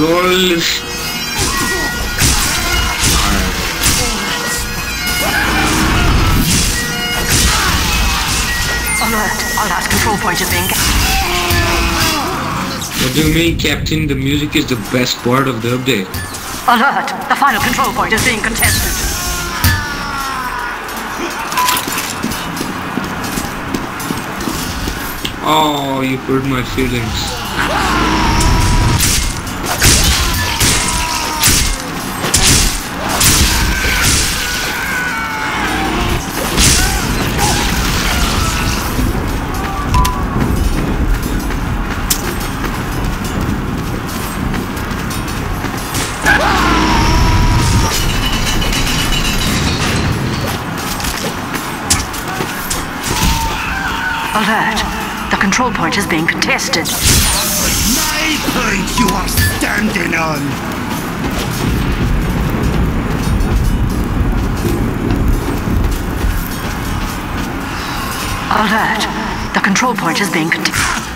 Roll. Alert. Our last control point is being... What do you mean, Captain? The music is the best part of the update. Alert. The final control point is being contested. Oh, you hurt my feelings. Alert. The control point is being contested. My point you are standing on! Alert. The control point is being contested.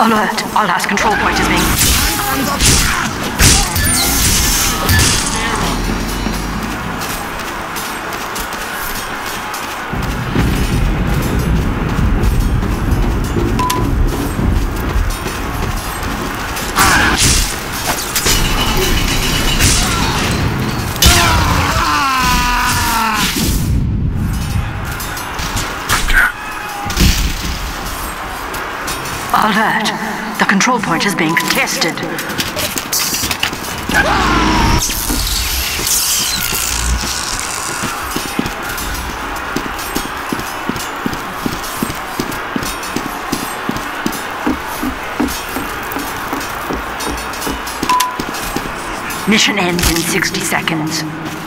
Alert. Our last control point is being... Alert. The control point is being contested. Mission ends in 60 seconds.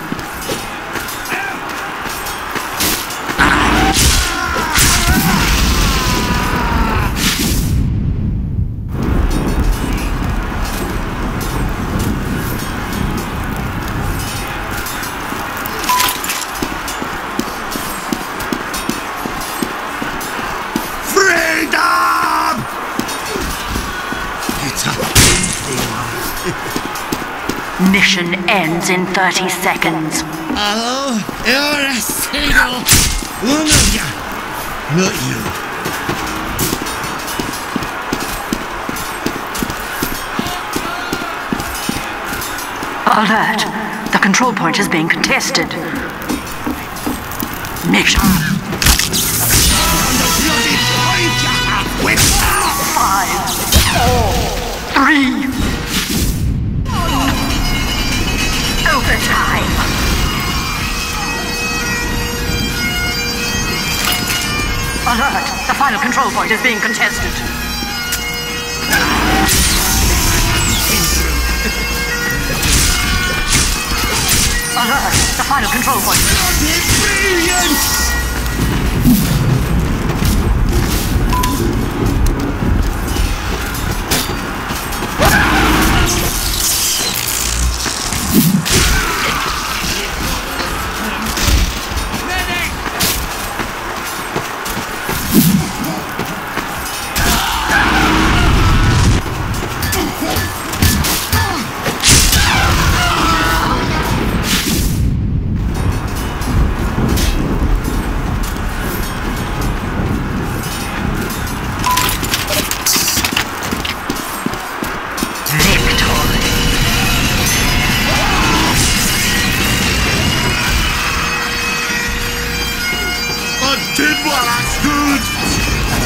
Mission ends in 30 seconds. Hello? You're a single one of ya. Not you. Alert. The control point is being contested. Mission final control point is being contested. Alert. Uh-huh, the final control point. brilliant! did what I could.